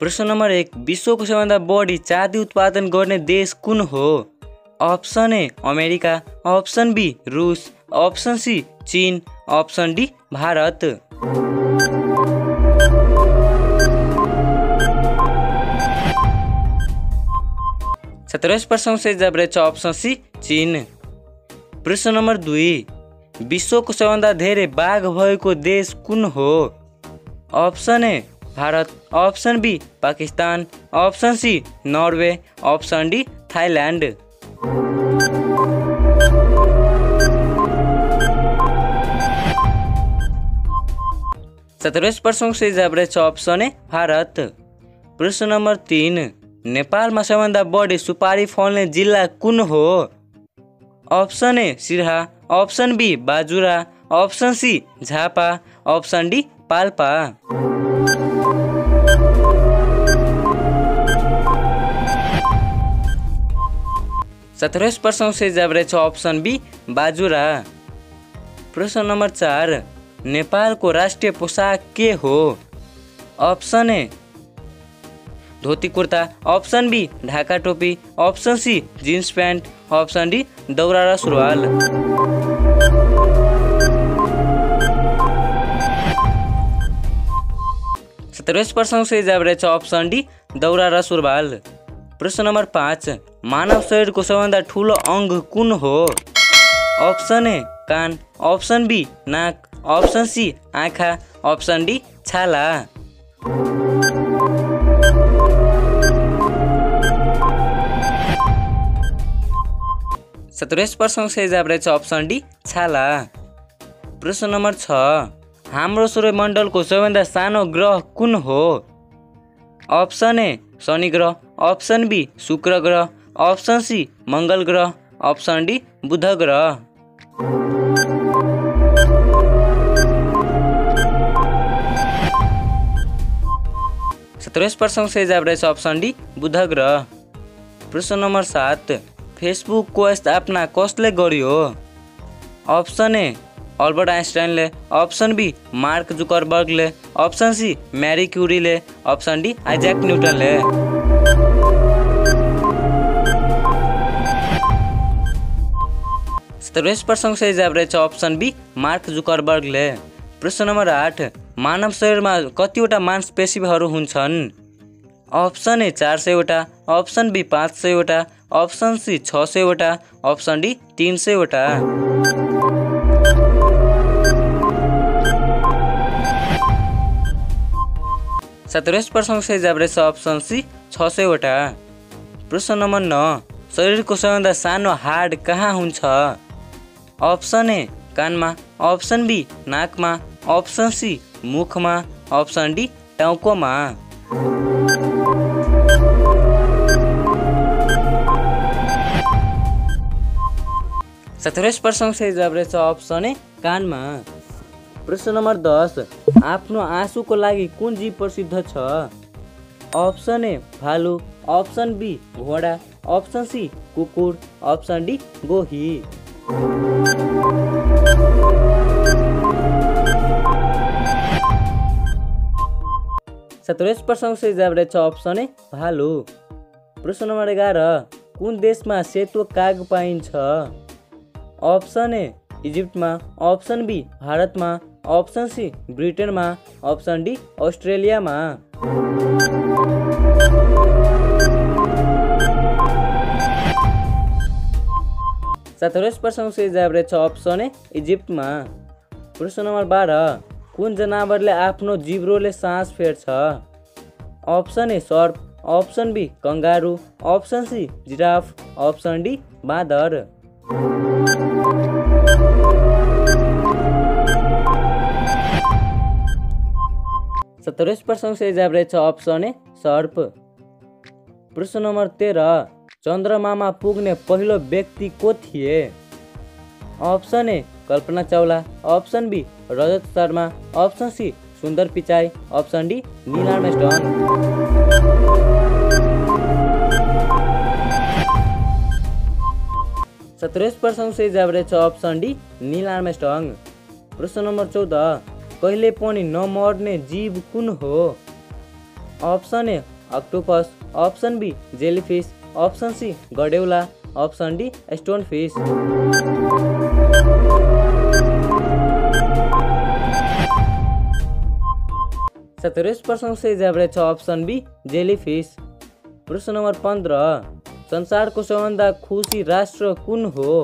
प्रश्न नम्बर एक विश्वको सबैभन्दा बढी चाँदी उत्पादन गर्ने देश कुन हो? Option A America option B रुस अप्सन सी चीन अप्सन डी भारत। सत्ताइस प्रश्न से जबरेछ अप्सन सी चीन। प्रश्न नम्बर दुई विश्वको सबैभन्दा धेरै बाघ भएको देश कुन हो? Option A Bharat option B Pakistan option C Norway option D Thailand सत्ताइस प्रश्न से जबरेछ अप्सन ए भारत. प्रश्न नम्बर तिन नेपालमा सबैभन्दा बढी सुपारी फल्ने जिल्ला कुन हो? Option A Siraha option B Bajura option C Jhapa option D Palpa. सत्ताइस प्रश्न से जबरेछ अप्सन बी बाजुरा। प्रश्न नम्बर चार नेपालको राष्ट्रिय पोसाक के हो? Option A dhoti kurta. Option B Dhaka टोपी। Option C jeans pant option D दौरा र सुरुवाल। सत्ताइस प्रश्न से जबरेछ अप्सन डी दौरा र सुरुवाल। प्रश्न नम्बर पाँच मानव शरीरको सबैभन्दा ठुलो अङ्ग कुन हो? अप्सन ए कान। अप्सन बी नाक। अप्सन सी आँखा। अप्सन डी छाला। सत्ताइस प्रश्न से जबरेछ अप्सन डी छाला। प्रश्न नम्बर छ हाम्रो सौरमण्डलको सबैभन्दा सानो ग्रह कुन हो? अप्सन ए शनि ग्रह। अप्सन बी शुक्र ग्रह। अप्सन सी मङ्गल ग्रह। अप्सन डी, बुध ग्रह। प्रश्न से अप्सन डी, बुध ग्रह। प्रश्न नम्बर सात फेसबुकको स्थापना कसले गर्यो अप्सन ए, अल्बर्ट आइन्स्टाइनले अप्सन बी, मार्क जुकरबर्गले अप्सन सी म्यारी क्युरीले अप्सन डी आइज्याक न्युटनले सत्ताइस प्रश्न से जबरेछ अप्सन बी मार्क जुकरबर्गले। प्रश्न नम्बर आठ मानव शरीरमा कतिवटा मांसपेशीहरू हुन्छन्? अप्सन ए चार सयवटा अप्सन बी पाँच सयवटा अप्सन सी छ सयवटा अप्सन डी तिन सयवटा। सत्ताइस प्रश्न से जबरेछ अप्सन सी छ सयवटा। प्रश्न नम्बर नौ शरीरको सबैभन्दा सानो हाड कहाँ हुन्छ? कानमा. अप्सन बी नाकमा. अप्सन सी मुखमा. अप्सन डी टाउकोमा. सत्ताइस प्रश्न से जबरेछ अप्सन ए कानमा. प्रश्न नम्बर दस आफ्नो आँसुको लागि कुन जीव प्रसिद्ध छ? अप्सन ए भालु. अप्सन बी घोडा. अप्सन सी कुकुर. अप्सन डी गोही. सत्ताइस प्रश्न से जबरेछ अप्सन ए भालु। प्रश्न नम्बर एघार कुन देशमा सेतो काग पाइन्छ? अप्सन ए इजिप्टमा। अप्सन बी भारतमा। अप्सन सी ब्रिटेनमा। अप्सन डी अस्ट्रेलियामा। सत्ताइस प्रश्न से जबरेछ अप्सन ए इजिप्टमा। प्रश्न नम्बर बाह्र कुन जनावरले आफ्नो जिब्रोले सास फेर्छ? अप्सन ए सर्प। Option B kangaroo. Option C giraffe. Option D बाँदर। सत्ताइस प्रश्न से जबरेछ अप्सन ए सर्प। प्रश्न नम्बर तेह्र चन्द्रमामा पुग्ने पहिलो व्यक्ति को थिए? Option A Kalpana Chawla. Option B Rajat Sharma. Option C Sundar Pichai. Option D Neil Armstrong सत्ताइस प्रश्न से जबरेछ अप्सन डी नील आर्मस्ट्रङ प्रश्न नम्बर चौध कहिले पनि नमर्ने जीव कुन हो? Option A octopus. Option B jellyfish. Option C गडेउला option D stonefish सत्ताइस प्रश्नको सही जवाब रहेछ अप्सन बी जेलीफिस प्रश्न नम्बर पन्ध्र संसारको सबभन्दा खुसी राष्ट्र कुन हो?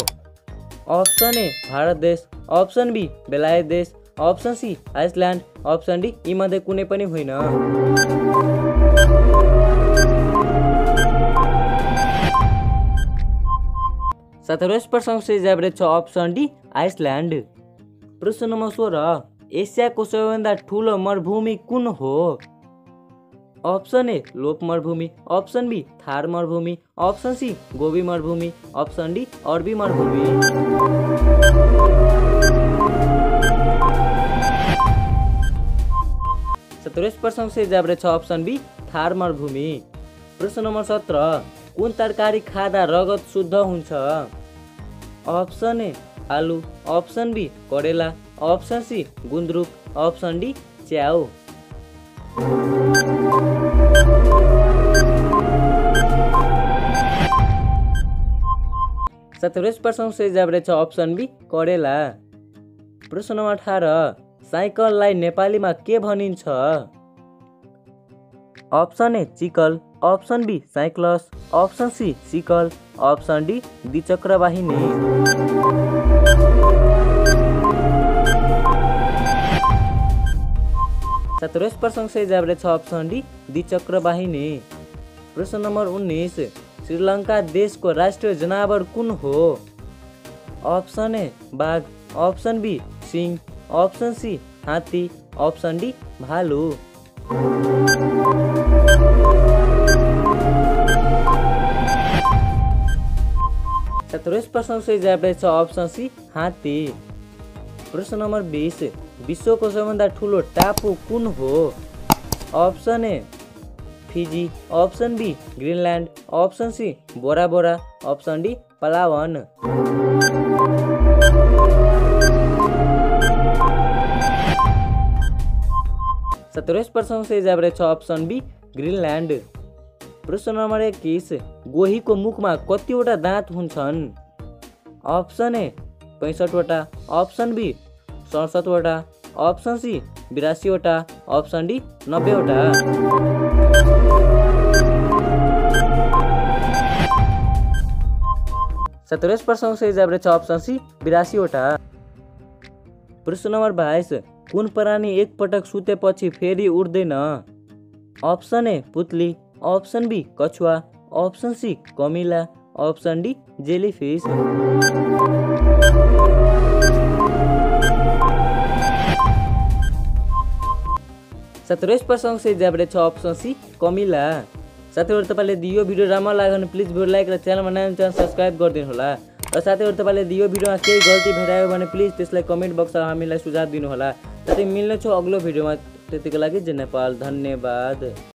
अप्सन ए भारत देश. अप्सन बी बेलायत देश. Option C Iceland option D यीमध्ये कुनै पनि होइन। प्रश्नको सही जवाब रहेछ अप्सन डी आइसल्यान्ड। प्रश्न नम्बर सोह्र एसियाको सबैभन्दा ठुलो मरुभूमि कुन हो? अप्सन ए लोप मरुभूमि अप्सन बी थार मरुभूमि अप्सन सी गोबी मरुभूमि अप्सन डी अरबी मरुभूमि। सत्ताइस प्रश्नको सही जवाब रहेछ अप्सन बी थार मरुभूमि। प्रश्न नम्बर सत्र कुन तरकारी खाँदा रगत शुद्ध हुन्छ? अप्सन ए आलु अप्सन बी करेला option C gundruk option D च्याउ सत्ताइस प्रश्नको सही जवाब रहेछ अप्सन बी करेला प्रश्न नम्बर अठार साइकललाई नेपालीमा के भनिन्छ? अप्सन ए चिकल अप्सन बी साइक्लस अप्सन सी सिकल अप्सन डी द्विचक्र वाहिनी सत्ताइस प्रश्नको सही जवाब रहेछ अप्सन डी द्विचक्र वाहिनी प्रश्न नम्बर उन्नाइस श्रीलङ्का देशको राष्ट्रिय जनावर कुन हो? अप्सन ए बाघ. अप्सन बी सिंह. अप्सन सी हात्ती. अप्सन डी भालु. सत्ताइस प्रश्नको सही जवाब रहेछ अप्सन सी हात्ती प्रश्न नम्बर बिस, विश्वको सबैभन्दा ठुलो टापु कुन हो? Option A Fiji option B Greenland option C Bora Bora option D Palawan सत्ताइस प्रश्नको सही जवाब रहेछ अप्सन बी ग्रिनल्यान्ड प्रश्न नम्बर एक्किस गोहीको मुखमा कतिवटा दाँत हुन्छन्? अप्सन ए पैँसठवटा। अप्सन बी सडसठवटा। अप्सन सी बिरासीवटा। अप्सन डी नब्बेवटा। सत्ताइस प्रश्नको सही जवाब रहेछ अप्सन सी बिरासीवटा। प्रश्न नम्बर बाइस कुन प्राणी एकपटक सुतेपछि फेरि उठ्दैन? अप्सन ए पुतली। अप्सन बी कछुवा अप्सन सी कमिला अप्सन डी जेलीफिस सत्ताइस प्रश्नको सही जवाब रहेछ अप्सन सी कमिला। साथीहरू तपाईँले यो भिडियो राम्रो लाग्यो भने प्लिज भिडियो लाइक र च्यानलमा नयाँ च्यानल सब्सक्राइब गरिदिनु होला। र साथीहरू तपाईँले यो भिडियोमा केही गल्ती भेटायो भने प्लिज त्यसलाई कमेन्ट बक्समा हामीलाई सुझाव दिनुहोला। साथै मिल्नेछु अग्लो भिडियोमा त्यतिको लागि जय नेपाल धन्यवाद।